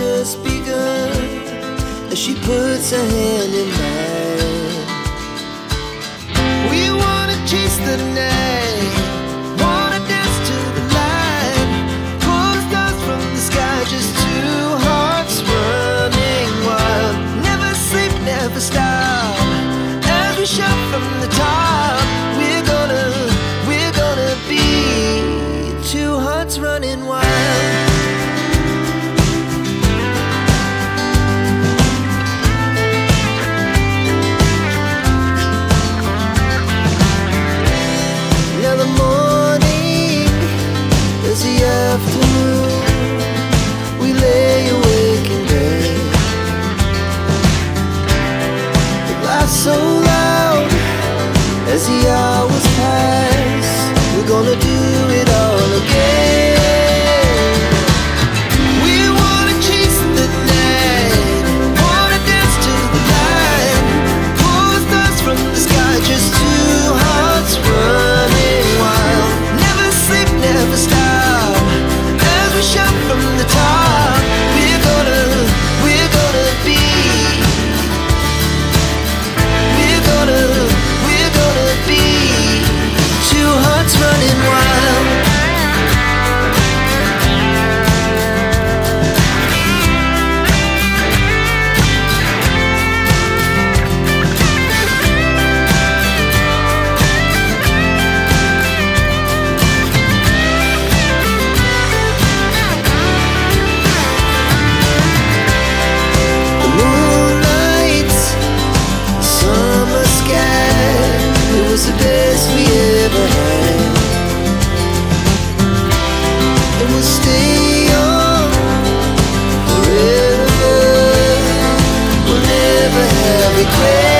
just begun as she puts her hand in mine. regret.